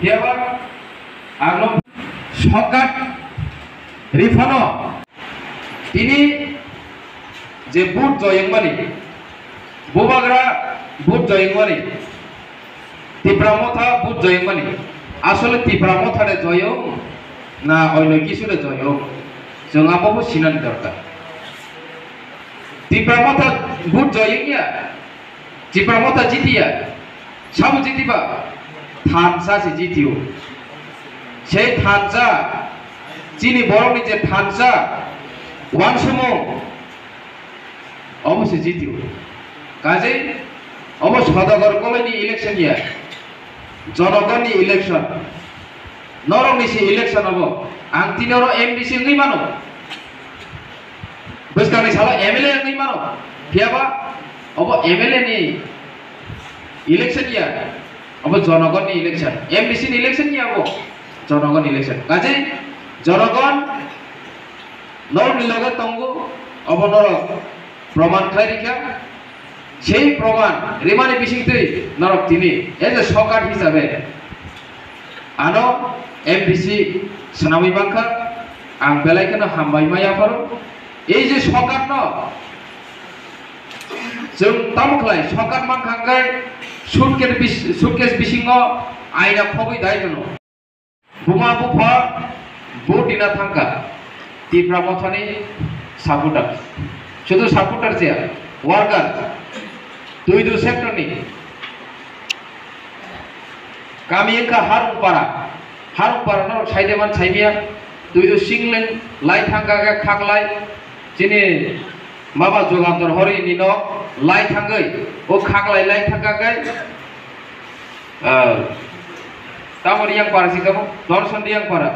Tiaba Aglom Sokat Rifano তিনি যে বুট জয়ংমানি বুবাগ্রা বুট জয়ংমানি তীব্রামথা বুট জয়ংমানি আসলে তীব্রামথারে জয় না অন্য কিছুরে জয় जों आबाबो सिनानि दरकार তীব্রামথা বুট জয়ংয়া তীব্রামথা জিতিয়া সাবু জিতিবা থানসাসে জিতিও সেই থানসা চিনি বরংনি যে থানসা ওয়ান সময় অবশ্যই জিতিও কাজে অবশ্য সদাগর কলেজনি ইলেকশন ইয়া জনগণনি ইলেকশন নরংনি সে ইলেকশন হব। আং তিনর এমডিসি নই মানো। বৈষ্ণবনি সালা এমএলএ নই মানো। ফিয়াবা, অব এমএলএ নি ইলেকশন ইয়া अब জনগণ ইলেকশন এমডিসি ইলেকশন কি হব? জনগণ ইলেকশন কাজে জনগণ নলগ তঙ্গু অবনর প্রমাণ খাই রেখা। সেই প্রমাণ রিমানি বিশিংতে নরক তিনি। এ যে সরকার হিসাবে আনো এমডিসি সোনামি বাংখা আং বেলায় কেন হামবাই মাইয়া পারো এই যে সরকার ন যোগ তামুখলাই সরকার মাংখাঙ্গায় সুরকের সুরকেশ বিসিংহ আইনা খবই দায় জন্য বুমা বুফা বৌটিনা থাঙ্কা তিপ্রা মথনে সাপুটার শুধু সাপুটার চেয়ার ওয়ার্কার, দুই দু সেক্টরনি কামিয়েখা হারুম পাড়া হারুম পাড়া ন সাইডে মান সাইমিয়া, দুই দু সিংলেন, লাই থাঙ্কা খাকলাই চিনি মাবা যোগান্তর হরি নিন লাই থাঙ্গৈ ও খাগলাই লাই থাঙ্গা তামর ইয়াং পাড়া সিকাবো দর্শন ইয়াং পাড়া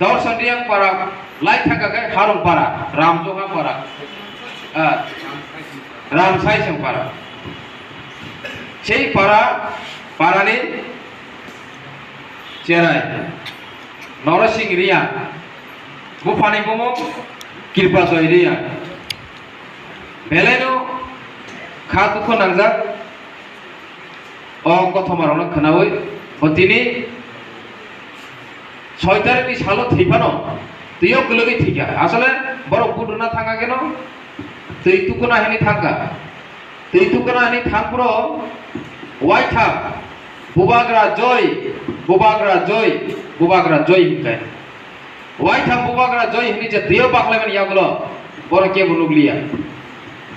দর্শন ইয়াং পাড়া লাই থাঙ্গা গে হারুম রামজোহা পাড়া রাম সাইসং পাড়া সেই পাড়া পাড়ানি চেরাই নরসিং রিয়া গুফানি বুমো কৃপা জয় রিয়া বেলাইনো খা দুঃখ নাংজাক অ কথমারণ खोनाबै ও তিনি ছয় তারিখনি সালো থৈফানো তুইও গুলোগি থিকা আসলে বড় গুডুনা থাকা কেন তুই তুকুনা হেনি থাকা তুই তুকুনা হেনি থাকপুরো ওয়াই থাক বুবাগ্রা জয় বুবাগ্রা জয় বুবাগ্রা জয় হিংকায় ওয়াই থাক বুবাগ্রা জয় হিনি যে দিও বাকলাইবেন ইয়াগুলো, বড় কে বুনুগলিয়া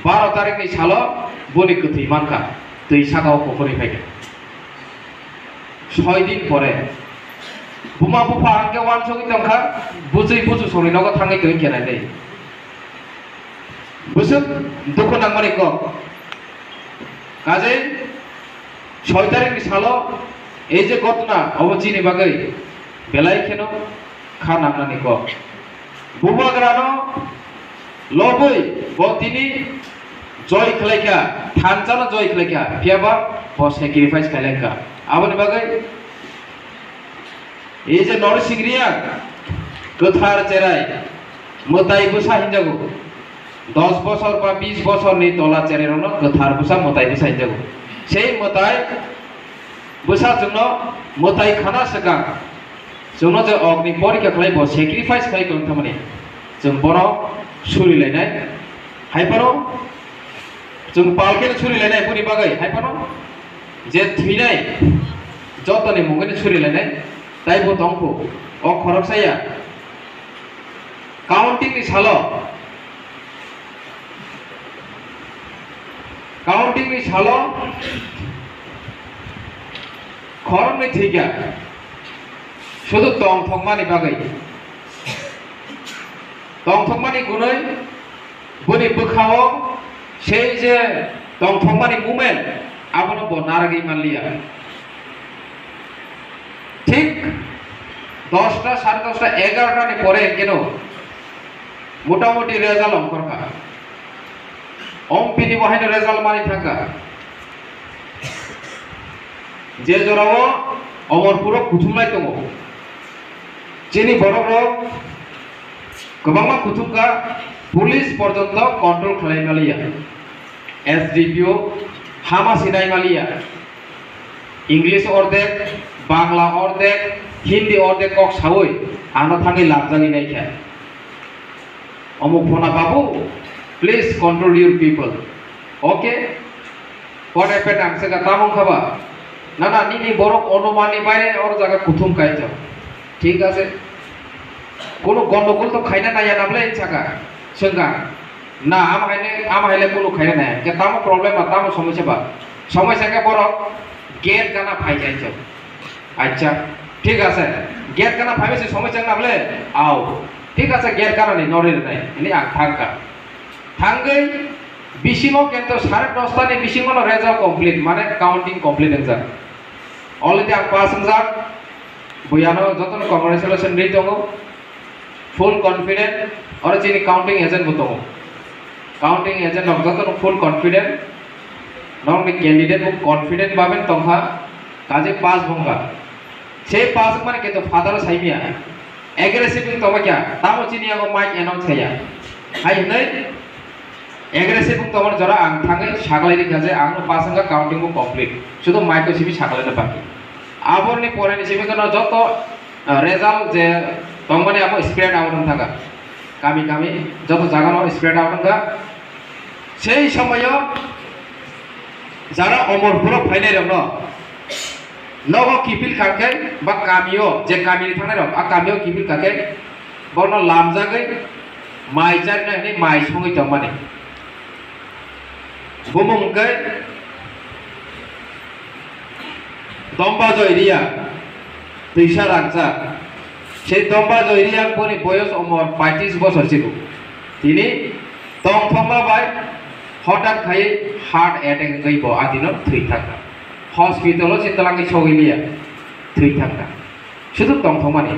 বারো তারিখনি সালো বনি কুথি মানকা তুই সাগাও পুকুরি ফাইকে ছয় দিন পরে, বুমা বুফা আংকে ওয়ান সঙ্গী তংখা বুঝই বুঝু সঙ্গী নগদ থাঙ্গি তুই কেনাই দেই বুঝুক দুঃখ নাংমানি ক কাজে, ছয় তারিখ সালো এই যে ঘটনা, অবচিনি বাগৈ বেলাই খেন খা নামনানি ক বুবাগ্রানো লবই ব তিনি জয় খেলাইকা থানচানো জয় খেলাইকা ফিয়াবা ব স্যাক্রিফাইস খেলাইকা আবনি বাগৈ, এই যে নরসিংরিয়া গোথার চেরাই মোতাই বুসা হিনজাগো। দশ বছর বা বিশ বছর নি তলা চেরের গোথার বুসা মোতাই বুসা হিনজাগো। সেই মোতাই বুসা জন্য মোতাই খানা সেকা जोंनो जों अग्नि परीक्षा खालामो सेक्रिफाइस खालामगोन थारमाने जों बर' सुरिलायनाय हायफोराव जों पालकेल सुरिलायनाय बोरै बागै हायफोराव जे थैनाय जतनि मुंगैनो सुरिलायनाय दायबो दंखौ अ खरक जाया काउंटिंनि सालाव काउंटिंनि सालाव खरमनि थैया শুধু তং থংমানি বাগৈ তং থংমানি গুণই। বনি বখাও। সেই যে তং থংমানি মুমেন আবন বনারগি মানলিয়া ঠিক দশটা সাড়ে দশটা এগারোটা পরে কেন? মোটামুটি রেজাল্ট অঙ্করকা অম্পিনি বাহিনী রেজাল্ট মানি থাকা যে জোরাও অমরপুর কুথুমলাই তো যিনি বড় বড় গোবামা পুলিশ পর্যন্ত কন্ট্রোল খেলাই মালিয়া। এস ডিপিও হামা সিনাইমালিয়া ইংলিশ অর্ধেক, বাংলা অর্ধেক, হিন্দি অর্ধেক কক সাবই, আনা থাকি লাভজানি নাই খায়। অমুক ফোনা বাবু please control your people okay? What happen গা তামং খাবা। না না নিনি বড় অনুমানি বাইরে ওর জায়গায় কুথুম কাজ ঠিক আছে? কোনো গন্ডগোল তো খাইনা নাই নামলে ছাকা সঙ্গা না আম হাইলে কোনো খাইনা নাই। কে তামো প্রবলেম তামো সমস্যা বা। সমস্যাকে বড় গেট গানা ফাই যাইছ আচ্ছা ঠিক আছে। গেট গানা ফাইবেছে সমস্যা নামলে আও। ঠিক আছে, গেট গানা নেই নরের নাই। এনে আং থাকা থাঙ্গৈ বিশিঙো কিন্তু সাড়ে দশটানি বিশিঙো রেজাল্ট কমপ্লিট মানে কাউন্টিং কমপ্লিট এক্সাম অলরেডি আং পাস এক্সাম বইয়ানো যতন কংগ্রেচুলেশন রে দङ ফুল কনফিডেন্ট और যিনি কাউন্টিং এজেন্ট बताऊँ। কাউন্টিং এজেন্ট অর্থাৎ তখন ফুল কনফিডেন্ট নর্মলি ক্যান্ডিডেট খুব কনফিডেন্ট পাবেন তখন কাজে পাস ভঙ্গা সেই পাস মানে কিন্তু ফাদার সাইমিয়া এগ্রেসিভ তো তোমাকে তাও চিনি আগো মাইক এনাউন্স হইয়া হাই নাই এগ্রেসিভ তোমার যারা আং থাকে সাগলের কাজে আং পাস হঙ্গা কাউন্টিং কমপ্লিট শুধু মাইক সিমি সাগলের পাকি আবরনি পরে নিছি কেন যত রেজাল্ট যে তংমানে আবো স্প্রেড আউট থাকা। কামি কামি, যত জাগানো স্প্রেড আউট থাকা। সেই সময় যারা অমরপুর ফাইনাই রং নগ কিপিল কাকে বা কামিও, যে কামিনি থানাই রং আর কামিও কিপিল কাকে, বর্ণ লামজাগৈ মাই চার না মাই সঙ্গে তংমানে বুমুংকে দম্বা জয়রিয়া তৈসা রাংচা সেই দম্বা জৈরিয়া পরি বয়স অমর পঁয়ত্রিশ বছর ছিল তিনি তং থম্বা বাই, হঠাৎ খাই হার্ট অ্যাটাক গইব আদিন থুই থাকা। হসপিটালও চিন্তালাঙ্গি সগৈলিয়া থুই থাকা। শুধু দম থমানি